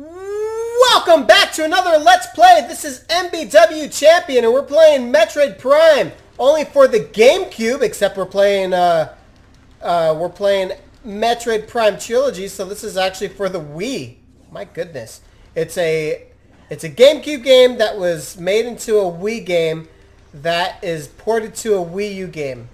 Welcome back to another Let's Play. This is MBW Champion, and we're playing Metroid Prime, only for the GameCube. Except we're playing, uh, uh, we're playing Metroid Prime Trilogy. So this is actually for the Wii. My goodness, it's a, it's a GameCube game that was made into a Wii game that is ported to a Wii U game.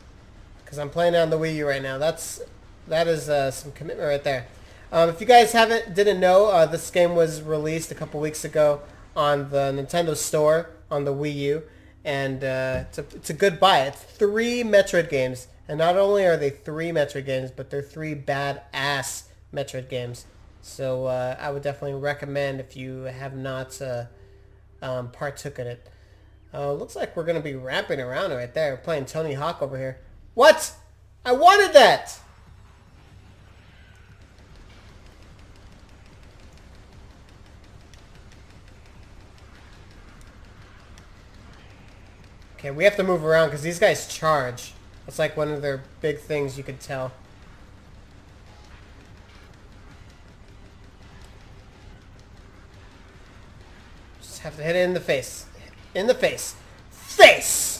Because I'm playing on the Wii U right now. That's, that is uh, some commitment right there. Um, if you guys haven't didn't know, uh, this game was released a couple weeks ago on the Nintendo Store on the Wii U, and uh, it's, a, it's a good buy. It's three Metroid games, and not only are they three Metroid games, but they're three bad-ass Metroid games. So uh, I would definitely recommend if you have not uh, um, partook in it. Uh, looks like we're going to be wrapping around right there, playing Tony Hawk over here. What? I wanted that! Okay, we have to move around because these guys charge. That's like one of their big things you could tell. Just have to hit it in the face. In the face. Face!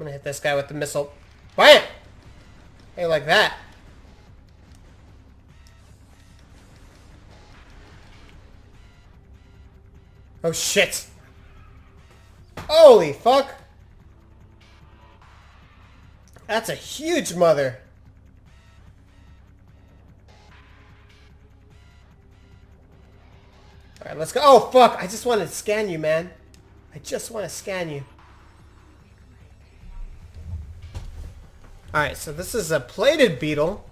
I'm gonna hit this guy with the missile. Bam! Hey, like that. Oh shit! Holy fuck! That's a huge mother. Alright, let's go. Oh fuck! I just want to scan you, man. I just want to scan you. Alright, so this is a plated beetle.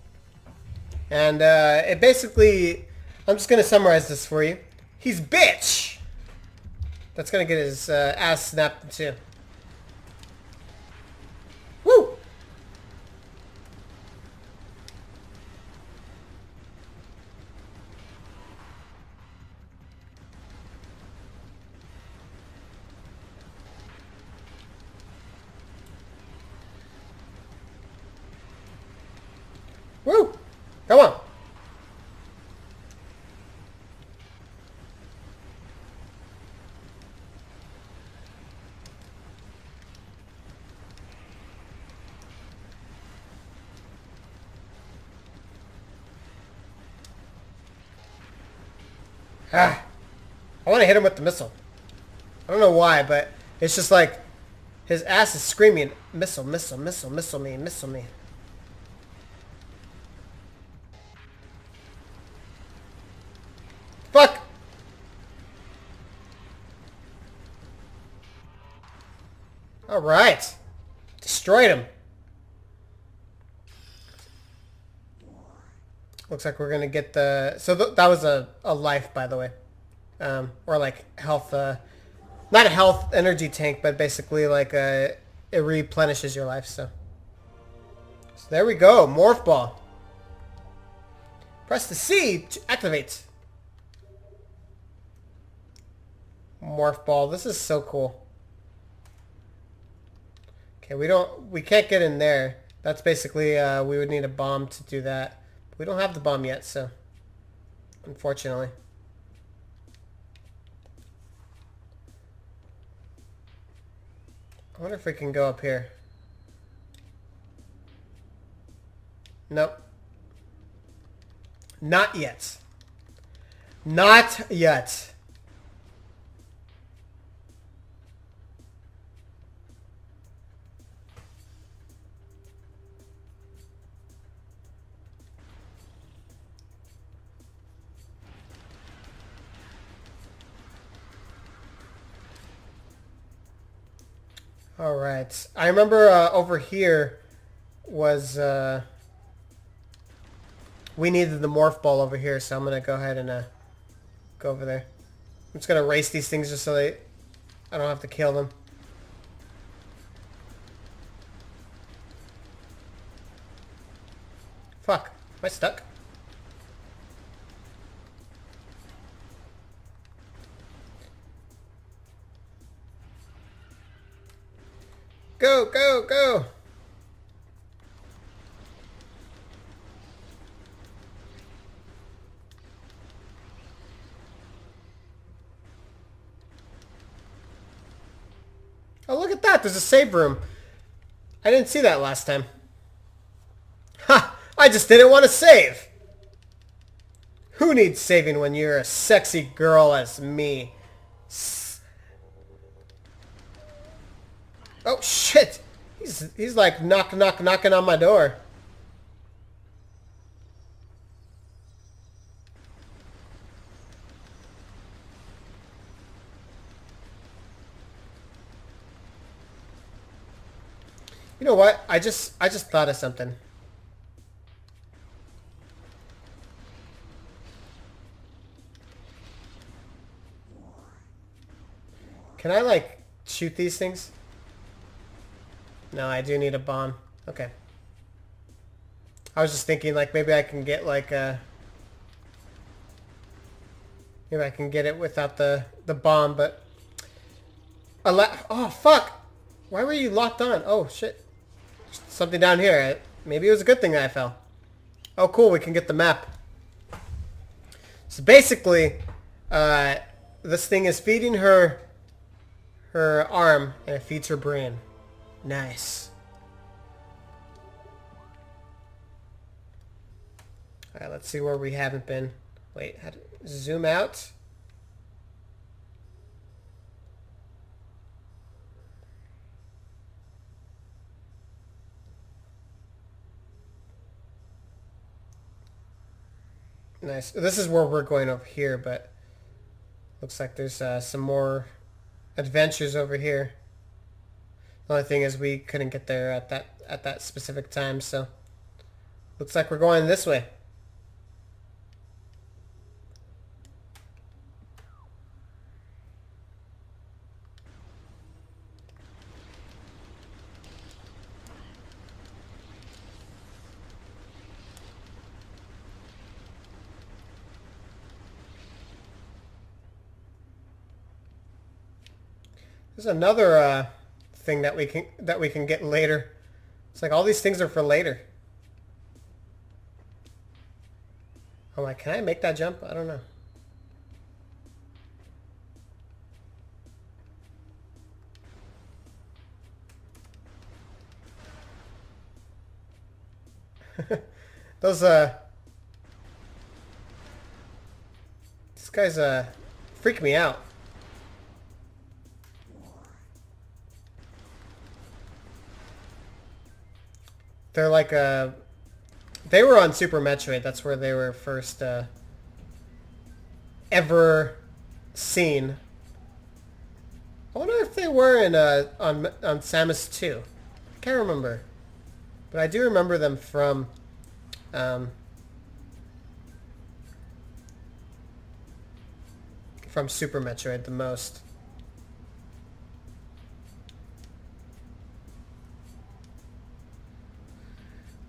And uh, it basically... I'm just going to summarize this for you. He's bitch! That's going to get his uh, ass snapped in two. Ah! I want to hit him with the missile. I don't know why, but it's just like his ass is screaming, missile, missile, missile, missile me, missile me. Fuck! Alright. Destroyed him. Looks like we're gonna get the... So th that was a, a life, by the way. Um, or like health... Uh, not a health energy tank, but basically like a, it replenishes your life, so... So there we go. Morph ball. Press the C to activate. Morph ball. This is so cool. Okay, we don't, we can't get in there. That's basically, uh, we would need a bomb to do that. We don't have the bomb yet, so unfortunately. I wonder if we can go up here. Nope. Not yet. Not yet. All right. I remember uh, over here was uh, we needed the morph ball over here, so I'm gonna go ahead and uh, go over there. I'm just gonna race these things just so they I don't have to kill them. Fuck. Am I stuck? Go, go, go! Oh, look at that. There's a save room. I didn't see that last time. Ha! I just didn't want to save. Who needs saving when you're a sexy girl as me? Oh, shit. He's, he's like knock, knock, knocking on my door. You know what? I just I just thought of something. Can I like shoot these things? No, I do need a bomb. Okay. I was just thinking like maybe I can get like a maybe I can get it without the the bomb, but a oh fuck! Why were you locked on? Oh shit something down here. Maybe it was a good thing that I fell. Oh, cool. We can get the map. So basically, uh, this thing is feeding her her arm, and it feeds her brain. Nice. Alright, let's see where we haven't been. Wait, how to zoom out? Nice. This is where we're going over here, but looks like there's uh, some more adventures over here. The only thing is we couldn't get there at that at that specific time, so looks like we're going this way. There's another uh, thing that we can that we can get later. It's like all these things are for later. I'm like, can I make that jump? I don't know. Those uh This guy's uh freak me out. They're like a... They were on Super Metroid. That's where they were first uh, ever seen. I wonder if they were in uh, on on Samus 2. I can't remember. But I do remember them from um, from Super Metroid the most.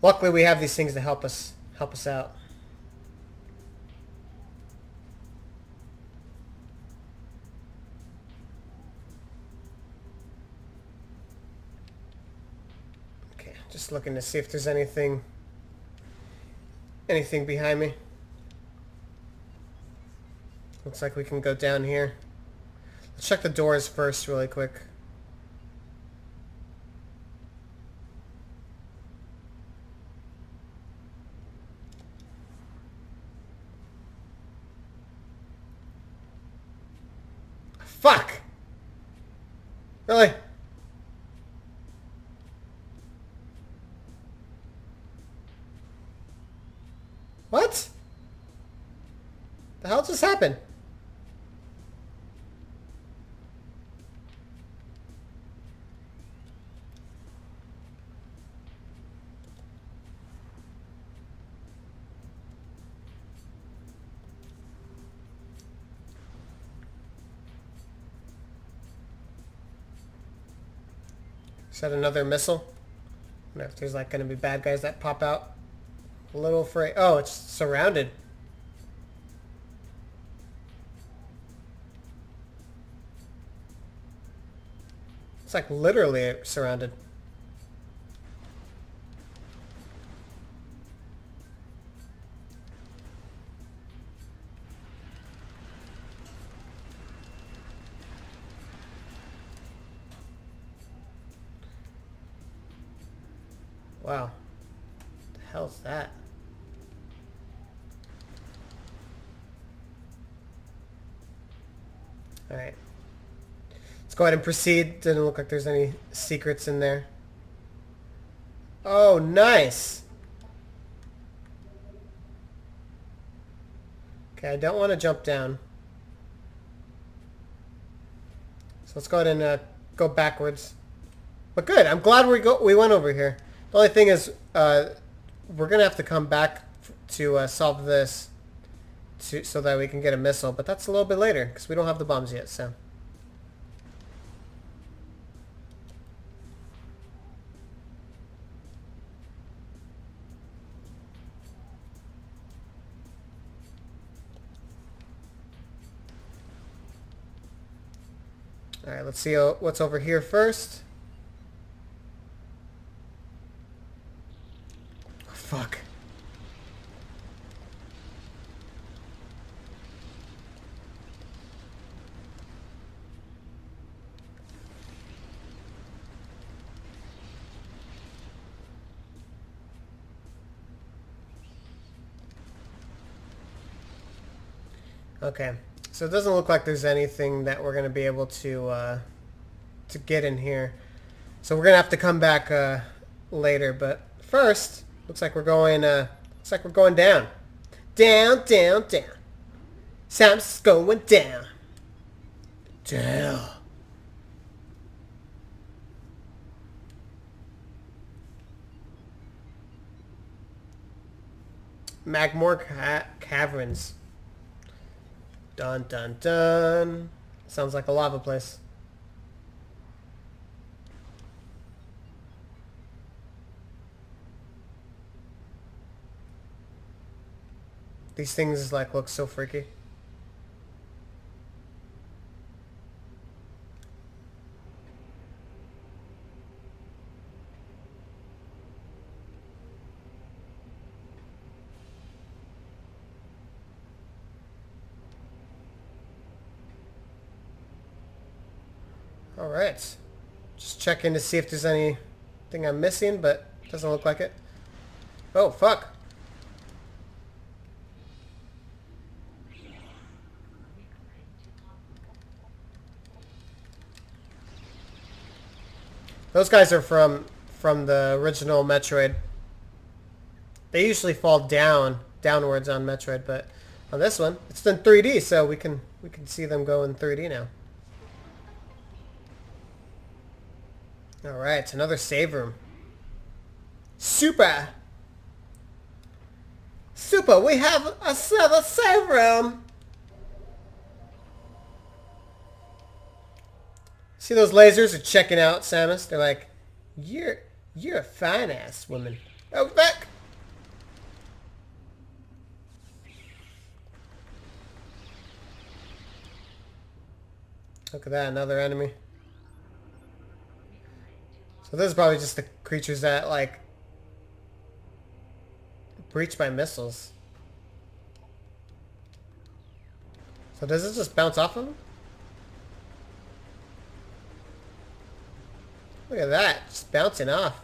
Luckily, we have these things to help us help us out. Okay, just looking to see if there's anything anything behind me. Looks like we can go down here. Let's check the doors first really quick. Fuck! Really? What? The hell just happened? Is that another missile? I wonder if there's like going to be bad guys that pop out. A little afraid. Oh, it's surrounded. It's like literally surrounded. Wow. What the hell's that? Alright. Let's go ahead and proceed. Doesn't look like there's any secrets in there. Oh, nice! Okay, I don't want to jump down. So let's go ahead and uh, go backwards. But good, I'm glad we go we went over here. The only thing is, uh, we're going to have to come back to uh, solve this to, so that we can get a missile. But that's a little bit later, because we don't have the bombs yet, so... Alright, let's see uh, what's over here first. Fuck. Okay, so it doesn't look like there's anything that we're going to be able to uh, to get in here. So we're going to have to come back uh, later, but first, Looks like we're going, uh, looks like we're going down. Down, down, down. Sam's going down. Down. Magmoor ca Caverns. Dun, dun, dun. Sounds like a lava place. These things like look so freaky. Alright. Just checking to see if there's anything I'm missing, but doesn't look like it. Oh, fuck. Those guys are from from the original Metroid. They usually fall down downwards on Metroid, but on this one, it's in 3D, so we can we can see them go in 3D now. All right, it's another save room. Super. Super, we have a another save room. See those lasers are checking out Samus? They're like, you're, you're a fine ass woman. Oh, fuck! Look at that, another enemy. So this is probably just the creatures that, like, breach by missiles. So does it just bounce off of them? Look at that, just bouncing off.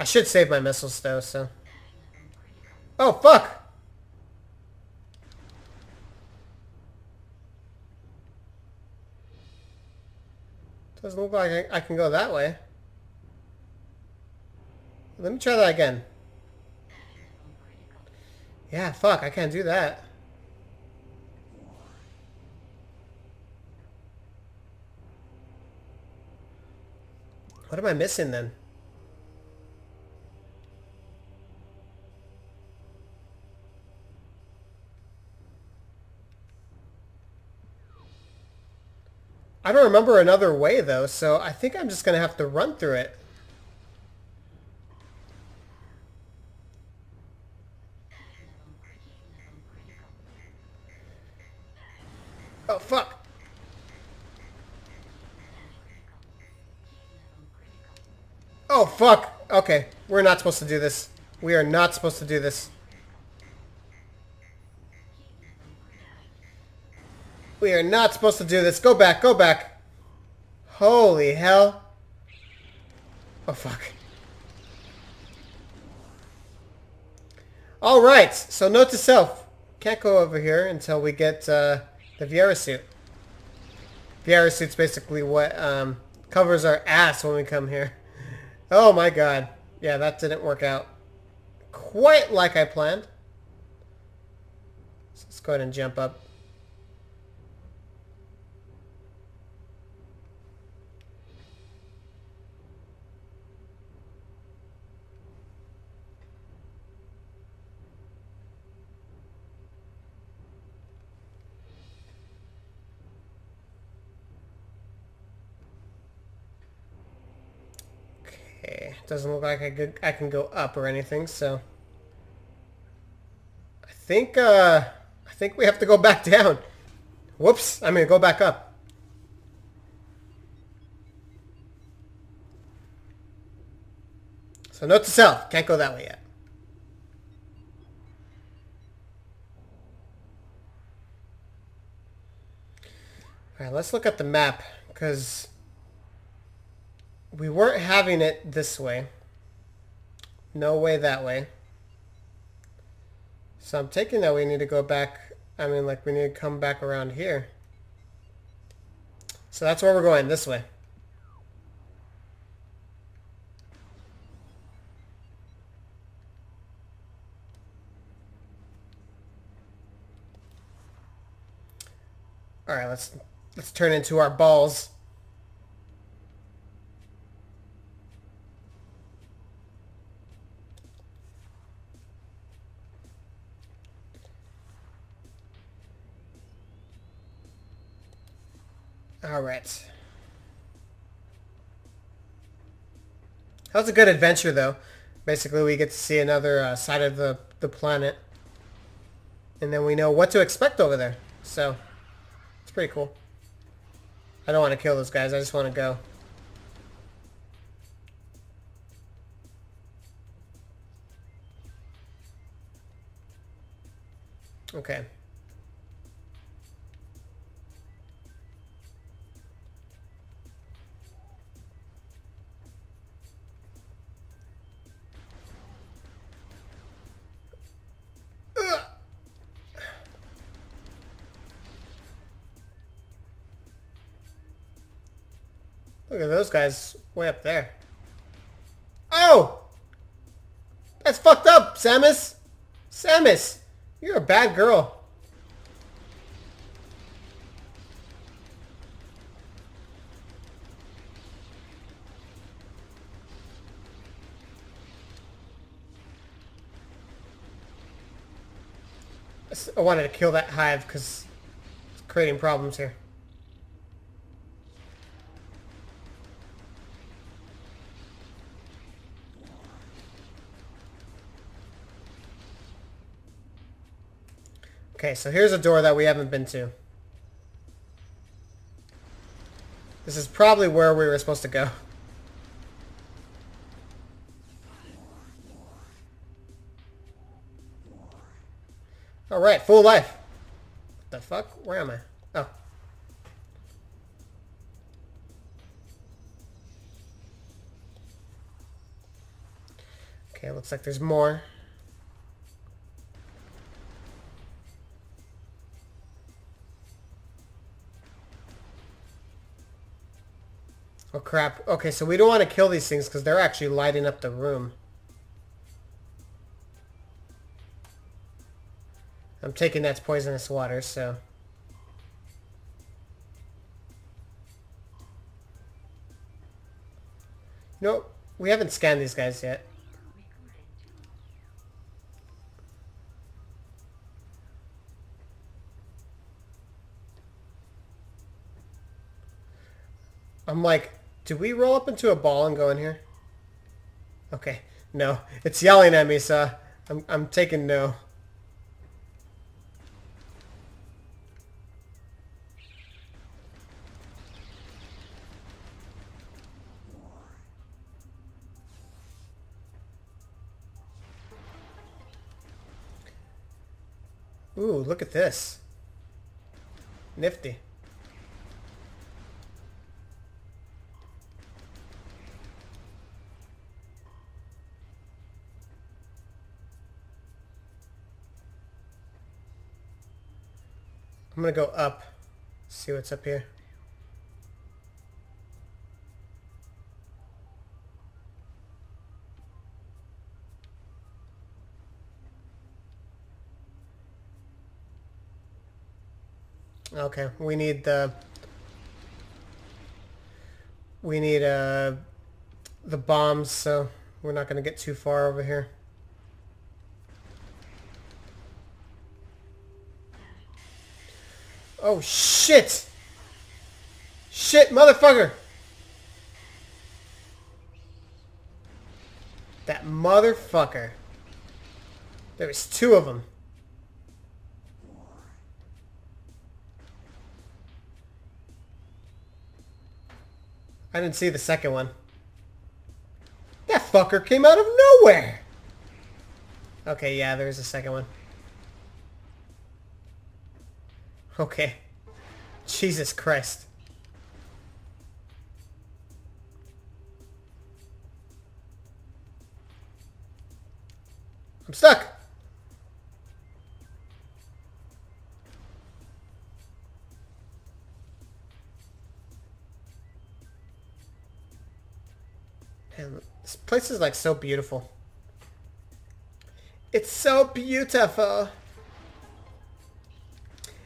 I should save my missiles though, so. Oh, fuck! Doesn't look like I can go that way. Let me try that again. Yeah, fuck, I can't do that. What am I missing then? I don't remember another way though, so I think I'm just going to have to run through it. Oh fuck! Oh fuck! Okay, we're not supposed to do this. We are not supposed to do this. We are not supposed to do this. Go back, go back. Holy hell. Oh, fuck. Alright, so note to self. Can't go over here until we get uh, the Varia suit. Varia suit's basically what um, covers our ass when we come here. Oh my god. Yeah, that didn't work out quite like I planned. So let's go ahead and jump up. Doesn't look like I, could, I can go up or anything, so... I think, uh, I think we have to go back down. Whoops, I mean, go back up. So note to self, can't go that way yet. Alright, let's look at the map, because we weren't having it this way. No way that way. So I'm taking that we need to go back. I mean, like, we need to come back around here. So that's where we're going, this way. All right, let's let's turn into our balls. That was a good adventure, though. Basically, we get to see another uh, side of the, the planet. And then we know what to expect over there. So, it's pretty cool. I don't want to kill those guys. I just want to go. Okay. Look at those guys way up there. Oh! That's fucked up, Samus! Samus! You're a bad girl. I wanted to kill that hive because it's creating problems here. Okay, so here's a door that we haven't been to. This is probably where we were supposed to go. Alright, full life. What the fuck? Where am I? Oh. Okay, looks like there's more. Crap. Okay, so we don't want to kill these things because they're actually lighting up the room. I'm taking that's poisonous water, so... No, we haven't scanned these guys yet. I'm like, do we roll up into a ball and go in here? Okay. No. It's yelling at me, so I'm, I'm taking no. Ooh, look at this. Nifty. I'm gonna go up. See what's up here. Okay, we need the we need uh the bombs, so we're not gonna get too far over here. Oh shit! Shit, motherfucker! That motherfucker. There was two of them. I didn't see the second one. That fucker came out of nowhere! Okay, yeah, there's a second one. Okay. Jesus Christ. I'm stuck. Man, this place is like so beautiful. It's so beautiful.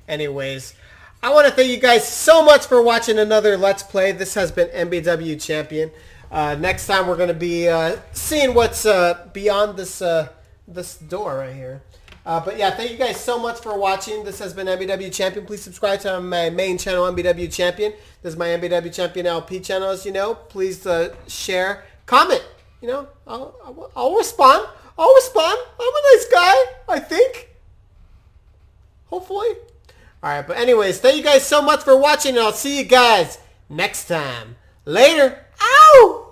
Anyways, I want to thank you guys so much for watching another Let's Play. This has been MBW Champion. Uh, next time we're going to be uh, seeing what's uh, beyond this uh, this door right here. Uh, but yeah, thank you guys so much for watching. This has been MBW Champion. Please subscribe to my main channel, MBW Champion. This is my MBW Champion LP channel, as you know. Please uh, share, comment. You know, I'll, I'll, I'll respond. I'll respond. I'm a nice guy, I think. Hopefully. Alright, but anyways, thank you guys so much for watching, and I'll see you guys next time. Later. Ow!